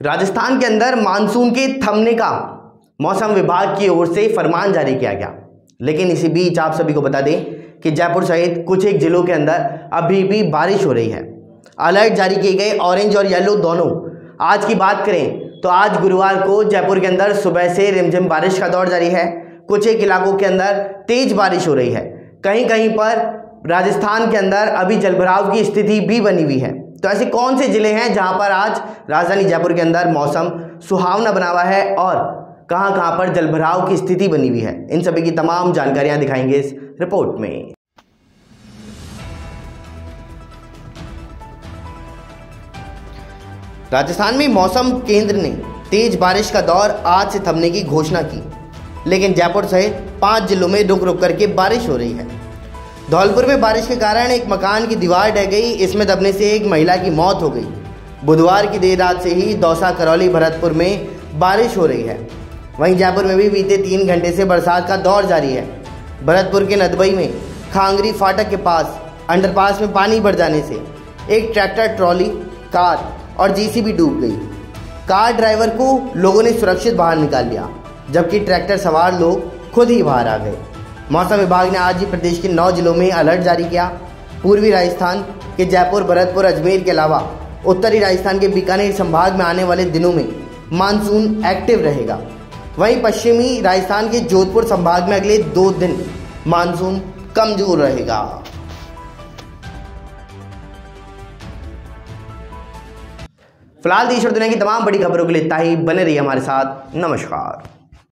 राजस्थान के अंदर मानसून के थमने का मौसम विभाग की ओर से फरमान जारी किया गया। लेकिन इसी बीच आप सभी को बता दें कि जयपुर सहित कुछ एक जिलों के अंदर अभी भी बारिश हो रही है। अलर्ट जारी किए गए ऑरेंज और येलो दोनों। आज की बात करें तो आज गुरुवार को जयपुर के अंदर सुबह से रिमझिम बारिश का दौर जारी है। कुछ एक इलाकों के अंदर तेज बारिश हो रही है। कहीं कहीं पर राजस्थान के अंदर अभी जलभराव की स्थिति भी बनी हुई है। तो ऐसे कौन से ज़िले हैं जहाँ पर आज राजधानी जयपुर के अंदर मौसम सुहावना बना हुआ है और कहाँ कहाँ पर जलभराव की स्थिति बनी हुई है? इन सभी की तमाम जानकारियाँ दिखाएँगे इस रिपोर्ट में। राजस्थान में मौसम केंद्र ने तेज बारिश का दौर आज से थमने की घोषणा की, लेकिन जयपुर सहित पाँच जिलों में रुक रुक करके बारिश हो रही है। धौलपुर में बारिश के कारण एक मकान की दीवार ढह गई, इसमें दबने से एक महिला की मौत हो गई। बुधवार की देर रात से ही दौसा करौली भरतपुर में बारिश हो रही है। वहीं जयपुर में भी बीते तीन घंटे से बरसात का दौर जारी है। भरतपुर के नदबई में खांगरी फाटक के पास, अंडरपास में पानी भर जाने से एक ट्रैक्टर, ट्रॉली, कार और जीसीबी डूब गई। कार ड्राइवर को लोगों ने सुरक्षित बाहर निकाल लिया, जबकि ट्रैक्टर सवार लोग खुद ही बाहर आ गए। मौसम विभाग ने आज ही प्रदेश के नौ जिलों में अलर्ट जारी किया। पूर्वी राजस्थान के जयपुर, भरतपुर, अजमेर के अलावा उत्तरी राजस्थान के बीकानेर संभाग में आने वाले दिनों में मानसून एक्टिव रहेगा। वहीं पश्चिमी राजस्थान के जोधपुर संभाग में अगले दो दिन मानसून कमज़ोर रहेगा। फ़िलहाल देश और दुनिया की तमाम बड़ी खबरों के लिए इतना ही। बने रहिए हमारे साथ। नमस्कार।